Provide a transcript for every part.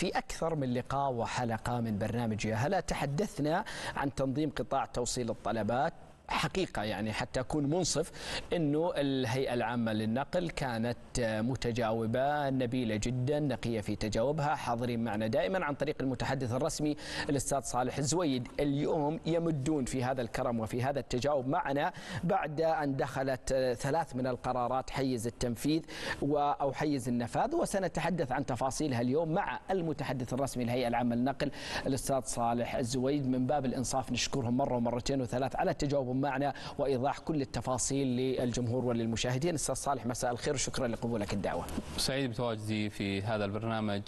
في أكثر من لقاء وحلقة من برنامج يا هلا. تحدثنا عن تنظيم قطاع توصيل الطلبات. حقيقة يعني حتى أكون منصف أنه الهيئة العامة للنقل كانت متجاوبة نبيلة جدا نقية في تجاوبها حاضرين معنا دائما عن طريق المتحدث الرسمي الأستاذ صالح الزويد اليوم يمدون في هذا الكرم وفي هذا التجاوب معنا بعد أن دخلت ثلاث من القرارات حيز التنفيذ أو حيز النفاذ وسنتحدث عن تفاصيلها اليوم مع المتحدث الرسمي الهيئة العامة للنقل الأستاذ صالح الزويد من باب الإنصاف نشكرهم مرة ومرتين وثلاث على تجاوبهم معنا وإيضاح كل التفاصيل للجمهور وللمشاهدين. أستاذ صالح مساء الخير وشكرا لقبولك الدعوة. سعيد بتواجدي في هذا البرنامج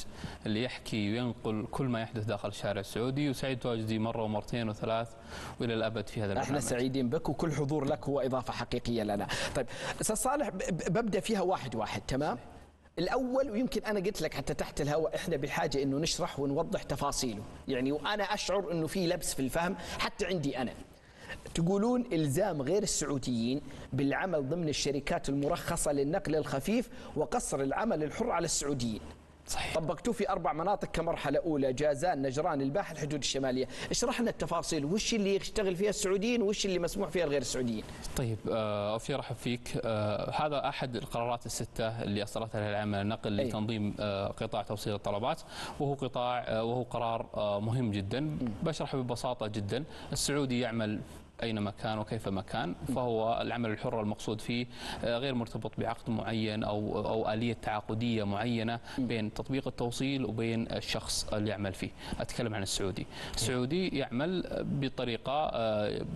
اللي يحكي وينقل كل ما يحدث داخل الشارع السعودي وسعيد بتواجدي مرة ومرتين وثلاث وإلى الأبد في هذا البرنامج. إحنا سعيدين بك وكل حضور لك هو إضافة حقيقية لنا. طيب أستاذ صالح ببدأ فيها واحد واحد تمام؟ الأول ويمكن أنا قلت لك حتى تحت الهواء إحنا بحاجه إنه نشرح ونوضح تفاصيله. يعني وأنا أشعر إنه في لبس في الفهم حتى عندي أنا. تقولون إلزام غير السعوديين بالعمل ضمن الشركات المرخصة للنقل الخفيف وقصر العمل الحر على السعوديين. صحيح. طبقتوه في أربع مناطق كمرحلة أولى جازان نجران الباحه الحدود الشمالية. اشرح لنا التفاصيل. وش اللي يشتغل فيها السعوديين وش اللي مسموح فيها غير السعوديين؟ طيب آه في رحب فيك. آه هذا أحد القرارات الستة اللي أصدرتها العامه للنقل. لتنظيم آه قطاع توصيل الطلبات. وهو قطاع آه وهو قرار آه مهم جدا. بشرحه ببساطة جدا. السعودي يعمل أينما كان وكيفما كان فهو العمل الحر المقصود فيه غير مرتبط بعقد معين أو أو آلية تعاقدية معينة بين تطبيق التوصيل وبين الشخص اللي يعمل فيه. أتكلم عن السعودي. السعودي يعمل بطريقة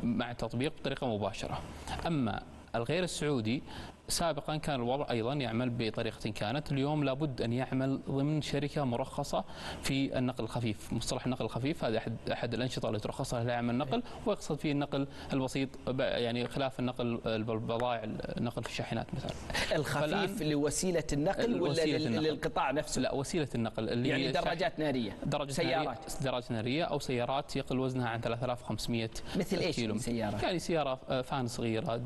مع التطبيق بطريقة مباشرة. أما الغير السعودي سابقا كان الوضع أيضا يعمل بطريقة كانت. اليوم لابد أن يعمل ضمن شركة مرخصة في النقل الخفيف مصطلح النقل الخفيف. هذا احد أحد الأنشطة اللي ترخصها الهيئه العامه للنقل ويقصد فيه النقل البسيط يعني خلاف النقل البضائع النقل في الشاحنات مثلا. الخفيف لوسيلة النقل ولا النقل. للقطاع نفسه؟ لا وسيلة النقل اللي يعني دراجات نارية دراجات سيارات. دراجات نارية أو سيارات يقل وزنها عن 3500 مثل إيش كيلو. سيارة؟ يعني سيارة فان صغيرة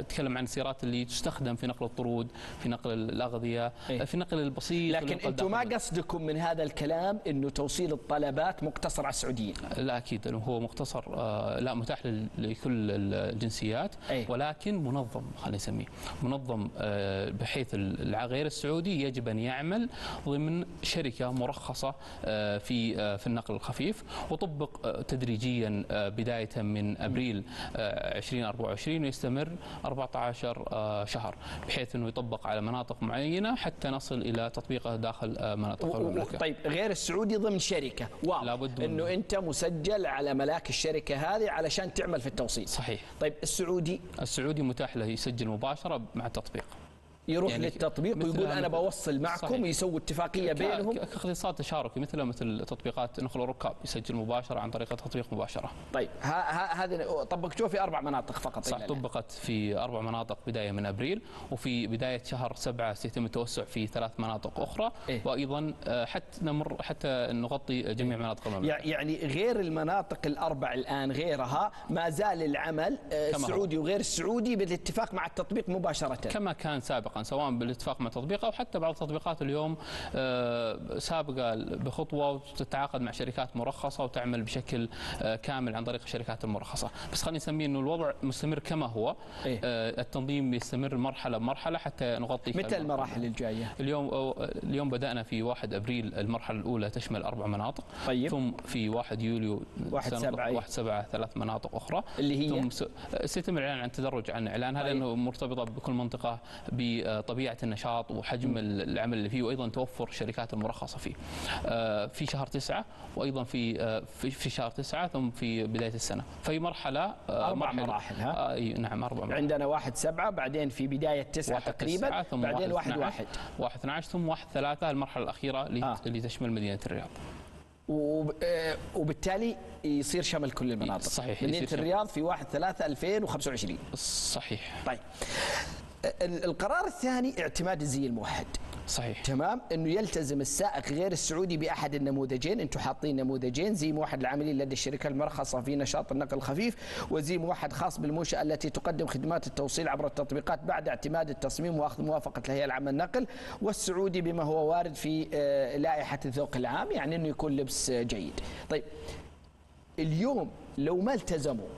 تتكلم عن السيارات اللي تستخدم في نقل الطرود في نقل الأغذية إيه؟ في نقل البسيط لكن أنتم ما قصدكم من هذا الكلام انه توصيل الطلبات مقتصر على السعوديين لا أكيد هو مقتصر آه لا متاح لكل الجنسيات أي. ولكن منظم خلينا نسميه منظم آه بحيث غير السعودي يجب أن يعمل ضمن شركة مرخصة آه في في النقل الخفيف وطبق تدريجيا بداية من أبريل آه 2024 ويستمر 14 شهر بحيث إنه يطبق على مناطق معينة حتى نصل إلى تطبيقه داخل مناطق المملكة. طيب غير السعودي ضمن شركة واضح لابد إنه أنت مسجل على ملاك الشركة هذه علشان تعمل في التوصيل. صحيح. طيب السعودي السعودي متاح له يسجل مباشرة مع التطبيق. يروح يعني للتطبيق ويقول أنا بوصل معكم صحيح. يسووا اتفاقيه بينهم كاقتصاد تشاركي مثل مثل تطبيقات نقل الركاب يسجل مباشرة عن طريق التطبيق مباشرة. طيب هذه طبقتوها في أربع مناطق فقط صح طبقت في أربع مناطق بداية من أبريل وفي بداية شهر سبعة سيتم التوسع في ثلاث مناطق أخرى إيه؟ وأيضا حتى نمر حتى نغطي جميع؟ مناطق المملكة. يعني غير المناطق الأربع الآن غيرها ما زال العمل السعودي وغير السعودي بالاتفاق مع التطبيق مباشرة. كما كان سابقا سواء بالاتفاق مع التطبيق أو حتى بعض التطبيقات اليوم سابقة بخطوة وتتعاقد مع شركات مرخصة وتعمل بشكل كامل عن طريق الشركات المرخصة، بس خلينا نسميه إنه الوضع مستمر كما هو. إيه؟ التنظيم يستمر مرحلة بمرحله حتى نغطي متى المراحل الجاية؟ اليوم اليوم بدأنا في 1 أبريل المرحلة الأولى تشمل أربع مناطق. طيب. ثم في 1 يوليو 1 7 1 7 ثلاث مناطق أخرى. اللي هي؟ ثم سيتم الإعلان عن تدرج عن اعلانها طيب. لأنه مرتبطة بكل منطقة بطبيعه النشاط وحجم العمل اللي فيه وأيضا توفر الشركات المرخصة فيه. في شهر تسعة وأيضا في في شهر تسعة ثم في بداية السنة، في مرحلة أربع مراحل ها؟ إي نعم أربع مراحل. عندنا واحد سبعة بعدين في بداية تسعة تقريبا ثم بعدين واحد واحد واحد 12 ثم واحد ثلاثة المرحلة الأخيرة اللي, آه. تشمل مدينة الرياض. وبالتالي يصير شمل كل المناطق صحيح مدينة الرياض في 1 3 2025 صحيح طيب القرار الثاني اعتماد الزي الموحد. صحيح. تمام؟ إنه يلتزم السائق غير السعودي بأحد النموذجين. أنتم حاطين نموذجين. زي موحد العاملين لدى الشركة المرخصة في نشاط النقل الخفيف وزي موحد خاص بالمنشاه التي تقدم خدمات التوصيل عبر التطبيقات بعد اعتماد التصميم وأخذ موافقة الهيئة العامة للنقل والسعودي بما هو وارد في آه، لائحة الذوق العام يعني إنه يكون لبس جيد. طيب اليوم لو ما التزموا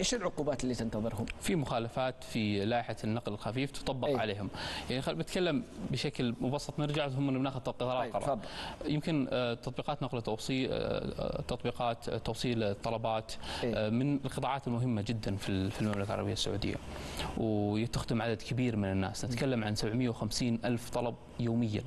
إيش العقوبات اللي تنتظرهم؟ في مخالفات في لائحة النقل الخفيف تطبق أي. عليهم، يعني خل بتكلم بشكل مبسط نرجع ثم ناخذ قرارات طيب قرار. يمكن آه، تطبيقات نقل التوصيل آه، آه، تطبيقات توصيل الطلبات أي. من القطاعات المهمة جدا في في المملكة العربية السعودية وتخدم عدد كبير من الناس، نتكلم عن 750 ألف طلب يوميا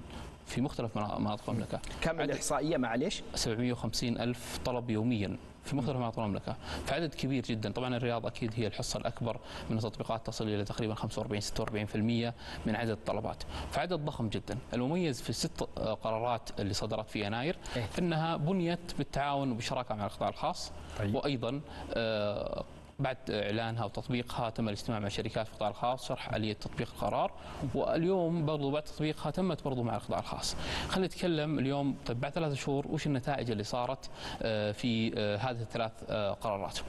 في مختلف مناطق المملكة. كم الإحصائية؟ معلش 750 ألف طلب يوميا في مختلف مناطق المملكة. فعدد كبير جدا. طبعا الرياض أكيد هي الحصة الأكبر من التطبيقات تصل إلى تقريبا 45 46% من عدد الطلبات. فعدد ضخم جدا. المميز في الست قرارات اللي صدرت في يناير إيه؟ إنها بنيت بالتعاون وبشراكة مع القطاع الخاص طيب. وأيضا آه بعد إعلانها وتطبيقها تم الاجتماع مع شركات القطاع الخاص شرح آلية تطبيق القرار واليوم برضو بعد تطبيقها تمت برضو مع القطاع الخاص. خلينا نتكلم اليوم طيب بعد ثلاث شهور وش النتائج اللي صارت آه، في آه، هذه الثلاث آه، قرارات.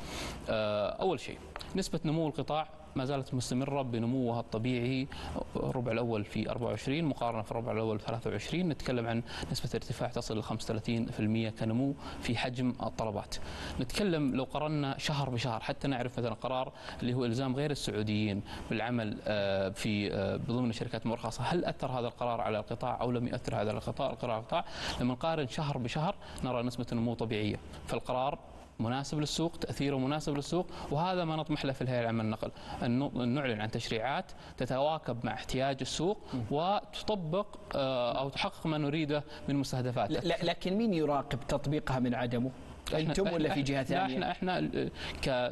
أول شيء نسبة نمو القطاع ما زالت مستمرة بنموها الطبيعي الربع الأول في 24 مقارنة في الربع الأول في 23 نتكلم عن نسبة ارتفاع تصل ل 35% كنمو في حجم الطلبات. نتكلم لو قرنا شهر بشهر حتى نعرف مثلا قرار اللي هو إلزام غير السعوديين بالعمل آه، في آه، ضمن الشركات المرخصة. هل أثر هذا القرار على القطاع أو لم يؤثر هذا القطاع؟ القطاع لما نقارن شهر بشهر نرى نسبة نمو طبيعية. فالقرار مناسب للسوق تأثيره مناسب للسوق وهذا ما نطمح له في الهيئة العامة للنقل. أن نعلن عن تشريعات تتواكب مع احتياج السوق وتطبق آه، أو تحقق ما نريده من مستهدفات لكن مين يراقب تطبيقها من عدمه؟ أنتم ولا في جهه ثانية؟ إحنا إحنا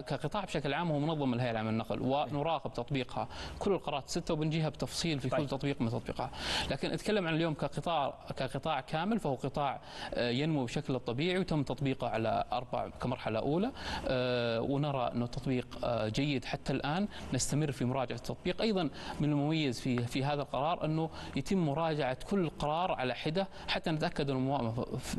كقطاع بشكل عام هو منظم الهيئه العامه للنقل ونراقب تطبيقها كل القرارات سته وبنجيها بتفصيل في كل طيب. تطبيق من تطبيقها لكن اتكلم عن اليوم كقطاع كقطاع كامل فهو قطاع آه، ينمو بشكل الطبيعي وتم تطبيقه على أربع كمرحله اولى آه، ونرى انه التطبيق آه، جيد حتى الان نستمر في مراجعه التطبيق أيضا من المميز في في هذا القرار انه يتم مراجعه كل قرار على حده حتى نتاكد انه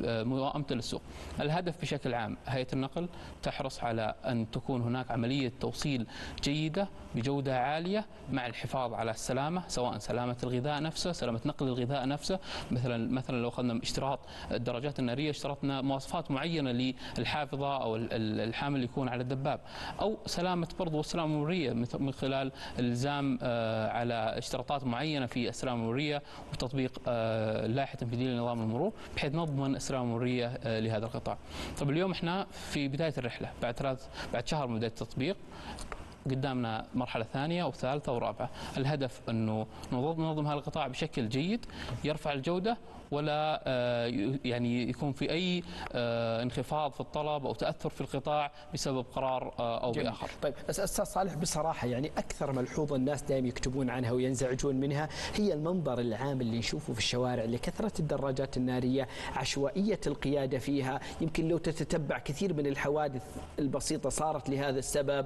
موائمته للسوق الهدف بشكل بشكل عام هيئة النقل تحرص على أن تكون هناك عملية توصيل جيدة بجودة عالية مع الحفاظ على السلامة سواء سلامة الغذاء نفسه سلامة نقل الغذاء نفسه مثلا مثلا لو أخذنا اشتراط الدرجات النارية اشترطنا مواصفات معينة للحافظة أو الحامل اللي يكون على الدباب أو سلامة برضو السلامة المرورية من خلال الزام آه، على اشتراطات معينة في السلامة المرورية وتطبيق آه، لائحة تنفيذية لنظام المرور بحيث نضمن السلامة المرورية آه، لهذا القطاع. طب اليوم إحنا في بداية الرحلة بعد ثلاث بعد شهر من بداية التطبيق. قدامنا مرحلة ثانية وثالثه ورابعه، الهدف أنه ننظم هذا القطاع بشكل جيد يرفع الجودة ولا آه، يعني يكون في أي آه، انخفاض في الطلب أو تأثر في القطاع بسبب قرار آه، أو جميل. بآخر. طيب بس أستاذ صالح بصراحة يعني أكثر ملحوظة الناس دائما يكتبون عنها وينزعجون منها هي المنظر العام اللي نشوفه في الشوارع لكثرة الدراجات النارية، عشوائية القيادة فيها، يمكن لو تتتبع كثير من الحوادث البسيطة صارت لهذا السبب،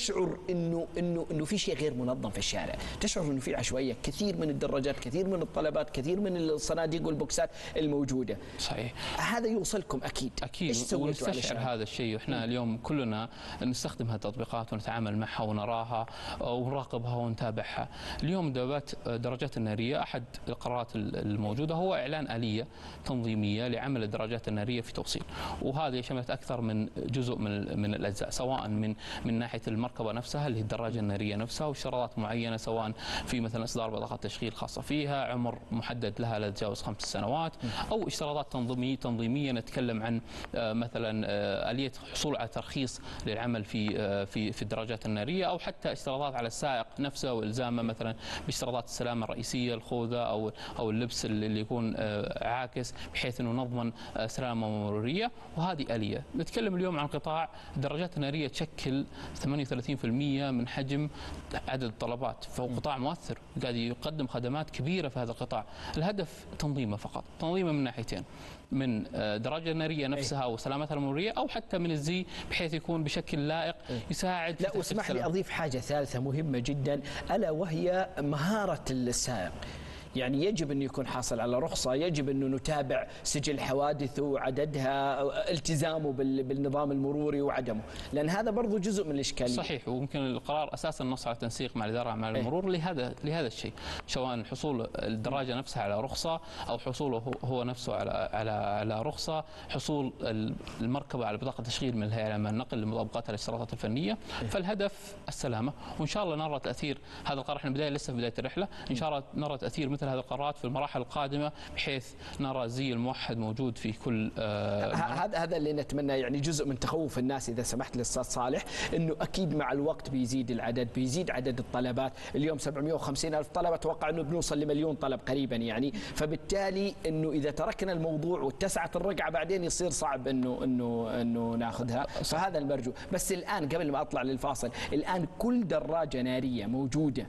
تشعر إنه إنه إنه في شيء غير منظم في الشارع، تشعر إنه في عشوائية، كثير من الدراجات، كثير من الطلبات، كثير من الصناديق والبوكسات الموجودة. صحيح. هذا يوصلكم أكيد. أكيد. إيش ونستشعر هذا الشيء. وإحنا اليوم كلنا نستخدم هذه التطبيقات ونتعامل معها ونراها ونراقبها ونتابعها. اليوم دوابات الدرجات النارية أحد القرارات الموجودة هو إعلان آلية تنظيمية لعمل الدراجات النارية في توصيل. وهذه شملت أكثر من جزء من من الأجزاء سواء من من ناحية المركبة نفسها اللي هي الدراجة النارية نفسها واشتراطات معينة سواء في مثلا إصدار بطاقة تشغيل خاصة فيها عمر محدد لها لا تتجاوز خمس سنوات أو إشتراطات تنظيمية تنظيمية نتكلم عن آه، مثلا آه، آلية الحصول على ترخيص للعمل في آه، في في الدراجات النارية أو حتى إشتراطات على السائق نفسه وإلزامه مثلا بإشتراطات السلامة الرئيسية الخوذة أو أو اللبس اللي يكون عاكس بحيث إنه نضمن سلامة مروريه وهذه آلية. نتكلم اليوم عن قطاع الدراجات النارية تشكل 38% من حجم عدد الطلبات فهو قطاع مؤثر قاعد يقدم خدمات كبيرة في هذا القطاع. الهدف تنظيمه فقط تنظيمه من ناحيتين من آه، درجة النارية نفسها وسلامتها المرورية أو حتى من الزي بحيث يكون بشكل لائق يساعد لا واسمح لي أضيف حاجة ثالثة مهمة جدا ألا وهي مهارة السائق. يعني يجب أن يكون حاصل على رخصة يجب أنه نتابع سجل حوادثه وعددها التزامه بالنظام المروري وعدمه لأن هذا برضو جزء من الإشكالية صحيح وممكن القرار أساسا نص على تنسيق مع الإدارة مع إيه. المرور لهذا لهذا الشيء سواء حصول الدراجة نفسها على رخصة أو حصوله هو نفسه على على على رخصة حصول المركبة على بطاقة تشغيل من الهيئة العامة للنقل لمطابقتها للاشتراطات الفنية إيه. فالهدف السلامة وإن شاء الله نرى تأثير هذا القرار إحنا بداية لسه في بداية الرحلة إن شاء الله نرى تأثير مثل هذه القرارات في المراحل القادمة بحيث نرى زي الموحد موجود في كل آه هذا هذا اللي نتمنى يعني جزء من تخوف الناس إذا سمحت للأستاذ صالح أنه أكيد مع الوقت بيزيد العدد بيزيد عدد الطلبات. اليوم 750 ألف طلب أتوقع أنه بنوصل لمليون طلب قريبا يعني. فبالتالي أنه إذا تركنا الموضوع واتسعت الرقعة بعدين يصير صعب أنه أنه أنه ناخذها. فهذا المرجو. بس الآن قبل ما أطلع للفاصل الآن كل دراجة نارية موجودة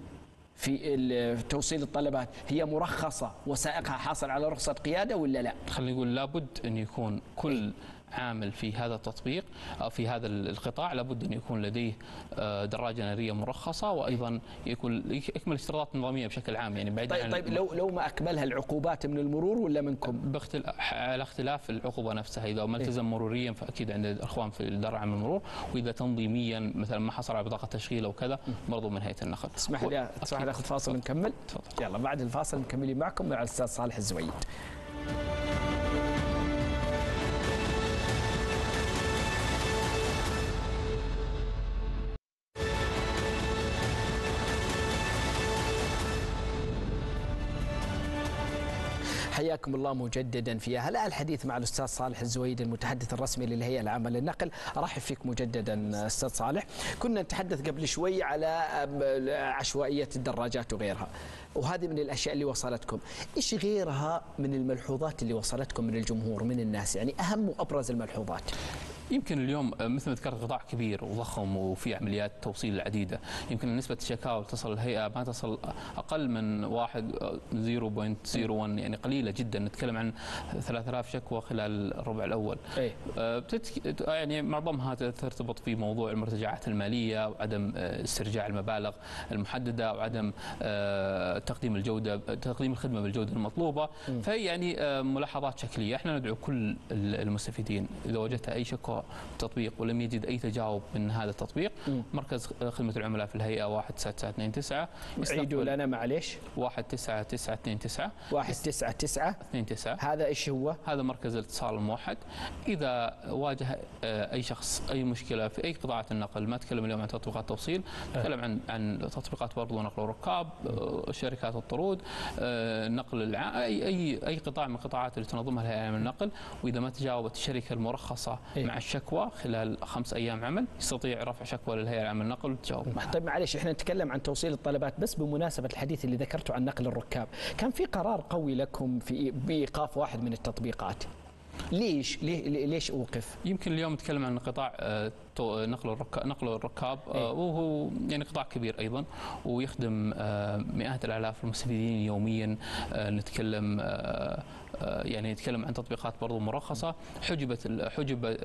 في توصيل الطلبات هي مرخصة وسائقها حاصل على رخصة قيادة ولا لا؟ خلينا نقول لابد أن يكون كل عامل في هذا التطبيق أو في هذا القطاع لابد أن يكون لديه آه، دراجة نارية مرخصة وأيضا يكون يكمل اشتراطات نظامية بشكل عام يعني بعيدا طيب, طيب لو لو ما أكملها العقوبات من المرور ولا منكم؟ باختلاف على اختلاف العقوبة نفسها إذا ما التزم مروريا فأكيد عند الإخوان في الإدارة العامة للمرور وإذا تنظيميا مثلا ما حصل على بطاقة تشغيل أو كذا برضو من هيئة النقل. اسمح لي اسمح لي ناخذ فاصل ونكمل تفضل. يلا بعد الفاصل مكملين معكم مع الأستاذ صالح الزويد. حياكم الله مجددا في هلا الحديث مع الأستاذ صالح الزويد المتحدث الرسمي للهيئة العامة للنقل. أرحب فيك مجددا أستاذ صالح. كنا نتحدث قبل شوي على عشوائية الدراجات وغيرها وهذه من الأشياء اللي وصلتكم. إيش غيرها من الملحوظات اللي وصلتكم من الجمهور من الناس؟ يعني أهم وأبرز الملحوظات. يمكن اليوم آه، مثل ما ذكرت قطاع كبير وضخم وفي عمليات توصيل العديدة. يمكن نسبة الشكاوى تصل الهيئة ما تصل أقل من 1 0.01 يعني قليلة جدا. نتكلم عن 3000 شكوى خلال الربع الأول. أي. آه، بتتك... يعني معظمها ترتبط في موضوع المرتجعات المالية وعدم آه، استرجاع المبالغ المحددة وعدم تقديم الجودة تقديم الخدمة بالجودة المطلوبة. فهي يعني ملاحظات شكلية. إحنا ندعو كل المستفيدين. إذا وجدت أي شكوى التطبيق ولم يجد أي تجاوب من هذا التطبيق. م. مركز خدمة العملاء في الهيئة 19929 عيدوا لنا معليش. 19929 19929 هذا إيش هو؟ هذا مركز الاتصال الموحد. إذا واجه آه، أي شخص أي مشكلة في أي قطاعات النقل ما أتكلم اليوم عن تطبيقات توصيل أتكلم عن عن تطبيقات برضو نقل الركاب آه، شركات الطرود نقل الع... أي أي أي قطاع من القطاعات اللي تنظمها الهيئة من النقل وإذا ما تجاوبت الشركة المرخصة إيه؟ مع الشكوى خلال خمس أيام عمل يستطيع رفع شكوى للهيئة العامة للنقل وتجاوب طيب معلش إحنا نتكلم عن توصيل الطلبات بس بمناسبة الحديث اللي ذكرته عن نقل الركاب. كان في قرار قوي لكم في بإيقاف واحد من التطبيقات؟ ليش؟ ليش أوقف؟ يمكن اليوم نتكلم عن قطاع آه، نقل الركاب نقل الركاب آه، وهو يعني قطاع كبير أيضا ويخدم آه، مئات الآلاف المستفيدين يوميا نتكلم آه، يعني نتكلم عن تطبيقات برضو مرخصة. حجبت حجب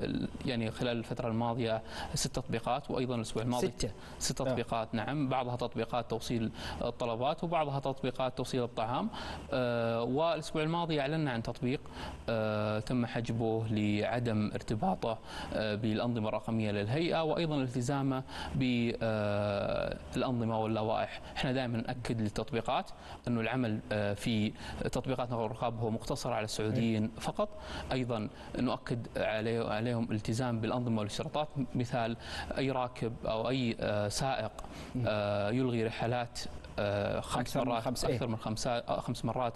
يعني خلال الفترة الماضية ست تطبيقات وأيضا الأسبوع الماضي ستة. ست تطبيقات آه. نعم. بعضها تطبيقات توصيل الطلبات وبعضها تطبيقات توصيل الطعام. آه والأسبوع الماضي أعلنا عن تطبيق آه تم حجبه لعدم ارتباطه آه بالأنظمة الرقمية للهيئة وأيضا التزامه بالانظمه آه، واللوائح. إحنا دائما نأكد للتطبيقات أنه العمل آه، في تطبيقات نقل الرقاب هو مقتصر يقتصر على السعوديين. فقط أيضا نؤكد عليه عليهم الالتزام بالأنظمة والاشتراطات مثال أي راكب أو أي آه، سائق آه، يلغي رحلات خمس مرات خمس إيه؟ أكثر من خمس خمس مرات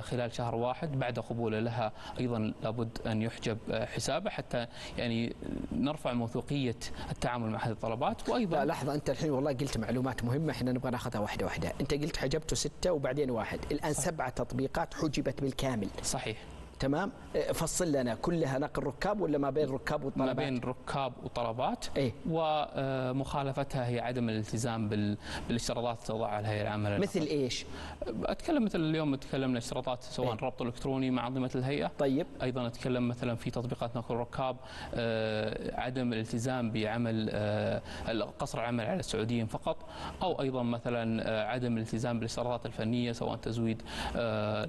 خلال شهر واحد بعد قبوله لها أيضا لابد أن يحجب حسابه حتى يعني نرفع موثوقية التعامل مع هذه الطلبات وأيضا لا لحظة أنت الحين والله قلت معلومات مهمة إحنا نبغى ناخذها واحدة واحدة أنت قلت حجبته ستة وبعدين واحد الآن صح. سبعة تطبيقات حجبت بالكامل صحيح تمام؟ فصل لنا كلها نقل ركاب ولا ما بين ركاب وطلبات؟ ما بين ركاب وطلبات. إيه؟ ومخالفتها هي عدم الالتزام بالاشتراطات تضعها الهيئة العامة مثل إيش؟ أتكلم مثل اليوم تكلمنا اشتراطات سواء إيه؟ ربط إلكتروني مع أنظمة الهيئة. طيب. أيضا أتكلم مثلا في تطبيقات نقل الركاب آه عدم الالتزام بعمل آه قصر العمل على السعوديين فقط. أو أيضا مثلا آه عدم الالتزام بالاشتراطات الفنية سواء تزويد آه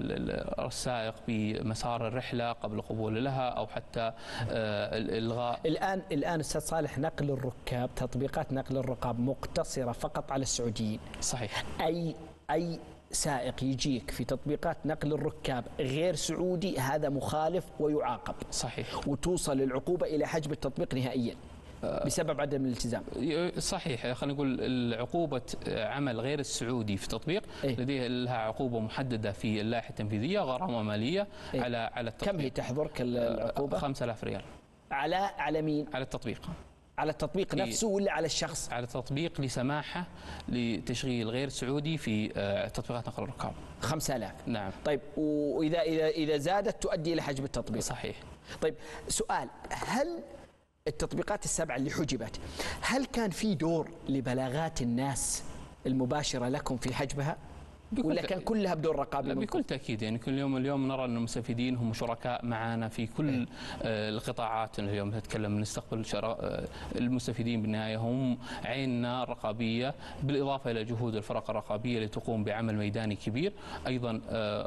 السائق بمسار الرحلة قبل قبول لها أو حتى آه إلغاء. الآن الآن أستاذ صالح نقل الركاب تطبيقات نقل الركاب مقتصرة فقط على السعوديين. صحيح. أي أي سائق يجيك في تطبيقات نقل الركاب غير سعودي هذا مخالف ويعاقب. صحيح. وتوصل العقوبة إلى حجب التطبيق نهائيا. بسبب عدم الالتزام صحيح خلينا نقول عقوبة عمل غير السعودي في تطبيق إيه؟ لديه لها عقوبة محددة في اللائحة التنفيذية غرامة مالية إيه؟ على على التطبيق كم هي تحضرك العقوبة؟ 5000 ريال على على مين؟ على التطبيق على التطبيق نفسه ولا على الشخص؟ على التطبيق لسماحة لتشغيل غير سعودي في تطبيقات نقل الركاب 5000 نعم طيب واذا اذا إذا زادت تؤدي إلى حجب التطبيق صحيح طيب سؤال هل التطبيقات السبعه اللي حجبت هل كان في دور لبلاغات الناس المباشرة لكم في حجبها؟ ولا كان كلها بدون رقابة بكل تأكيد يعني كل يوم اليوم نرى ان المستفيدين هم شركاء معنا في كل إيه؟ القطاعات. اليوم نتكلم نستقبل المستفيدين بالنهاية هم عيننا الرقابية بالإضافة إلى جهود الفرق الرقابية اللي تقوم بعمل ميداني كبير. أيضا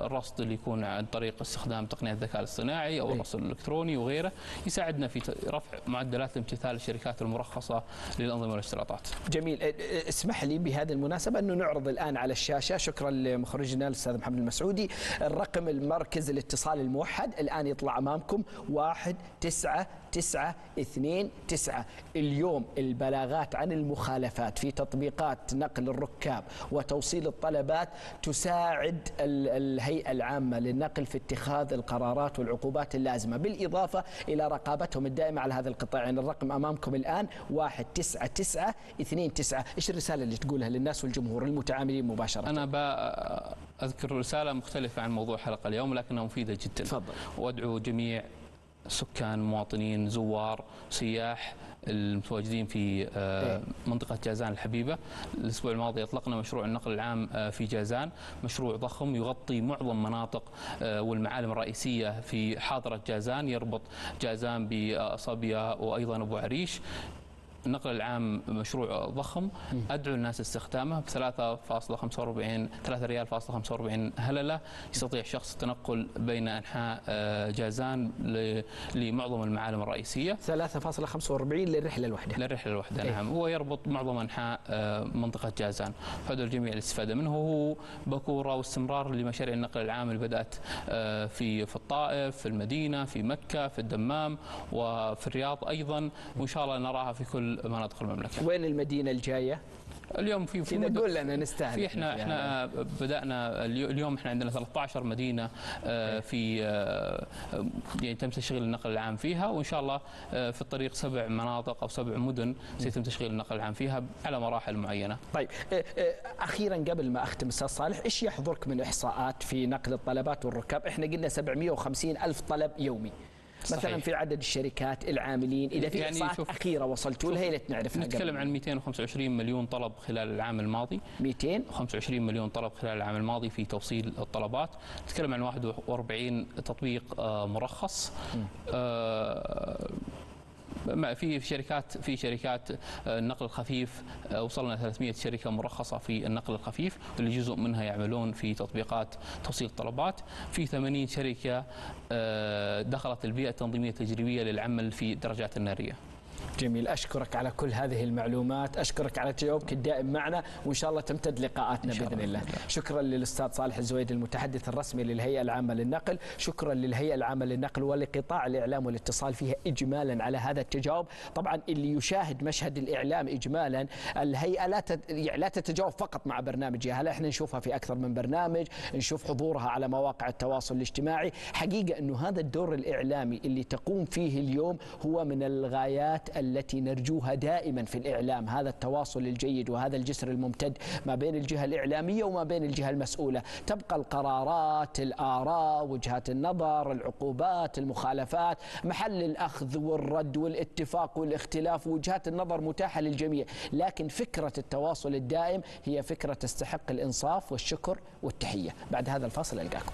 الرصد اللي يكون عن طريق استخدام تقنية الذكاء الاصطناعي أو الرصد الإلكتروني وغيره يساعدنا في رفع معدلات امتثال الشركات المرخصة للأنظمة والاشتراطات. جميل. اسمح لي بهذه المناسبة انه نعرض الآن على الشاشة. شكرا لمخرجنا الأستاذ محمد المسعودي. الرقم المركز الاتصال الموحد الآن يطلع أمامكم. واحد تسعة تسعة اثنين تسعة. اليوم البلاغات عن المخالفات في تطبيقات نقل الركاب وتوصيل الطلبات تساعد الهيئة العامة للنقل في اتخاذ القرارات والعقوبات اللازمة بالإضافة إلى رقابتهم الدائمة على هذا القطاع. يعني الرقم أمامكم الآن واحد تسعة تسعة اثنين تسعة. إيش الرسالة اللي تقولها للناس والجمهور المتعاملين مباشرة؟ أنا أذكر رسالة مختلفة عن موضوع حلقة اليوم لكنها مفيدة جدا. تفضل. وأدعو جميع سكان مواطنين زوار سياح المتواجدين في منطقة جازان الحبيبة. الأسبوع الماضي أطلقنا مشروع النقل العام في جازان. مشروع ضخم يغطي معظم مناطق والمعالم الرئيسية في حاضرة جازان. يربط جازان بأصابيا وأيضا أبو عريش. النقل العام مشروع ضخم. أدعو الناس استخدامه ب 3.45 3 ريال فاصلة 45 هلله يستطيع شخص التنقل بين أنحاء جازان لمعظم المعالم الرئيسية. 3.45 للرحلة الواحده للرحلة الواحده نعم. هو يربط معظم أنحاء منطقة جازان. فادعو الجميع الاستفادة منه. هو بكورة واستمرار لمشاريع النقل العام اللي بدأت في في الطائف في المدينة في مكة في الدمام وفي الرياض أيضا. وإن شاء الله نراها في كل مناطق المملكة. وين المدينة الجاية؟ اليوم في في نقول لنا نستهدف في إحنا إحنا بدأنا اليوم إحنا عندنا 13 مدينة في يعني تم تشغيل النقل العام فيها وإن شاء الله في الطريق سبع مناطق أو سبع مدن سيتم تشغيل النقل العام فيها على مراحل معينة. طيب أخيرا قبل ما أختم أستاذ صالح إيش يحضرك من إحصاءات في نقل الطلبات والركاب؟ إحنا قلنا 750 ألف طلب يومي. مثلا صحيح. في عدد الشركات العاملين إذا في يعني احصاءات أخيرة وصلتوا لها نعرفها نتكلم عن 225 مليون طلب خلال العام الماضي. 225 مليون طلب خلال العام الماضي في توصيل الطلبات. نتكلم عن 41 تطبيق مرخص. آه في شركات في شركات النقل الخفيف وصلنا 300 شركة مرخصة في النقل الخفيف اللي جزء منها يعملون في تطبيقات توصيل الطلبات. في 80 شركة دخلت البيئة التنظيمية التجريبية للعمل في الدرجات النارية. جميل. أشكرك على كل هذه المعلومات. أشكرك على تجاوبك الدائم معنا وإن شاء الله تمتد لقاءاتنا بإذن الله. الله. شكرا للأستاذ صالح الزويد المتحدث الرسمي للهيئة العامة للنقل. شكرا للهيئة العامة للنقل ولقطاع الإعلام والاتصال فيها إجمالا على هذا التجاوب. طبعا اللي يشاهد مشهد الإعلام إجمالا الهيئة لا لا تتجاوب فقط مع برنامجها. هلا إحنا نشوفها في أكثر من برنامج نشوف حضورها على مواقع التواصل الاجتماعي. حقيقة أنه هذا الدور الإعلامي اللي تقوم فيه اليوم هو من الغايات التي نرجوها دائما في الإعلام هذا التواصل الجيد وهذا الجسر الممتد ما بين الجهة الإعلامية وما بين الجهة المسؤولة. تبقى القرارات الآراء وجهات النظر العقوبات المخالفات محل الأخذ والرد والاتفاق والاختلاف وجهات النظر متاحة للجميع. لكن فكرة التواصل الدائم هي فكرة تستحق الإنصاف والشكر والتحية. بعد هذا الفصل ألقاكم.